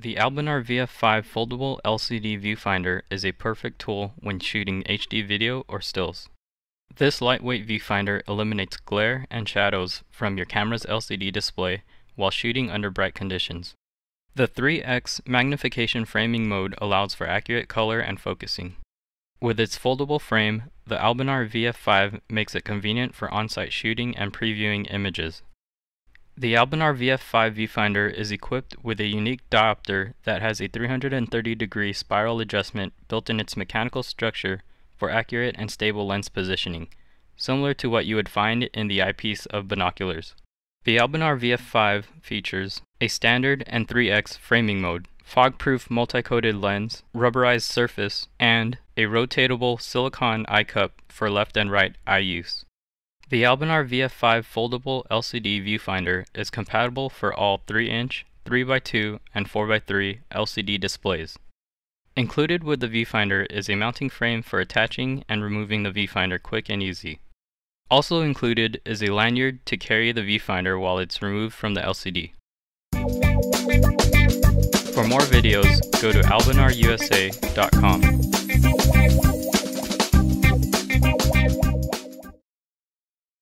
The Albinar VF5 foldable LCD viewfinder is a perfect tool when shooting HD video or stills. This lightweight viewfinder eliminates glare and shadows from your camera's LCD display while shooting under bright conditions. The 3x magnification framing mode allows for accurate color and focusing. With its foldable frame, the Albinar VF5 makes it convenient for on-site shooting and previewing images. The Albinar VF5 viewfinder is equipped with a unique diopter that has a 330 degree spiral adjustment built in its mechanical structure for accurate and stable lens positioning, similar to what you would find in the eyepiece of binoculars. The Albinar VF5 features a standard and 3x framing mode, fog-proof multi-coated lens, rubberized surface, and a rotatable silicone eye cup for left and right eye use. The Albinar VF5 foldable LCD viewfinder is compatible for all 3-inch, 3x2, and 4x3 LCD displays. Included with the viewfinder is a mounting frame for attaching and removing the viewfinder quick and easy. Also included is a lanyard to carry the viewfinder while it's removed from the LCD. For more videos, go to albinarusa.com.